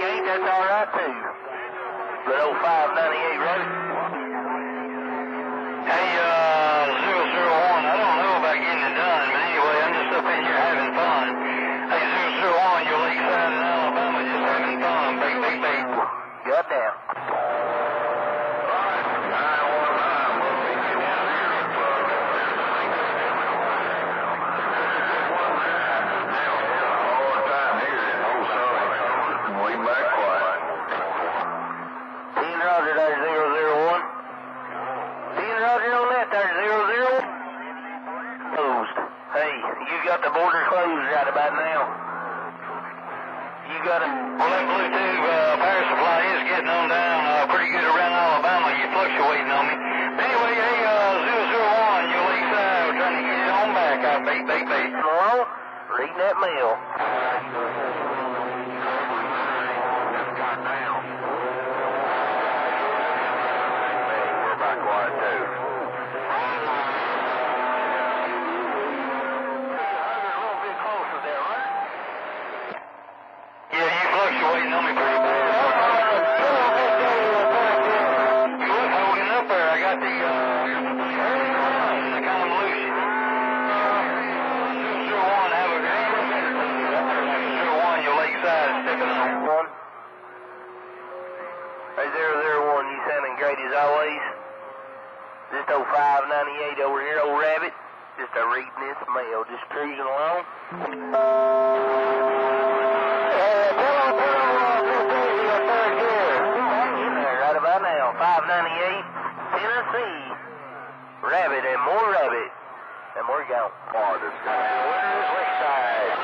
that's all right too. Good old 598 Rabbit. Hey, uh, 001, I don't know about getting it done, but anyway, I'm just up in here having fun. Hey, 001, you're lakeside in Alabama, just having fun. Big, big, big. Goddamn. Ten Roger, there's 001. Ten Roger on that, there's 00. Closed. Hey, you got the border closed right about now. You got it. Well, that Bluetooth uh, power supply is getting on down uh, pretty good around Alabama. You're fluctuating on me. But anyway, hey, uh, 001, you're lakeside. We're trying to get it on back. I beep, beep, beep. Hello? Reading that mail. We're back wide, too. Yeah, you fluctuating on me pretty bad. You look holding up there. I got the, uh, the kind of loose. Sure one, have a Sure one, your lakeside stepping on. One. Hey, 001, you sounding great as always. Just old 598 over here, old rabbit. Just a reading this mail, just cruising along. Right about now, 598, Tennessee. Rabbit and more rabbit. And we're. Farthest. Where's Lakeside?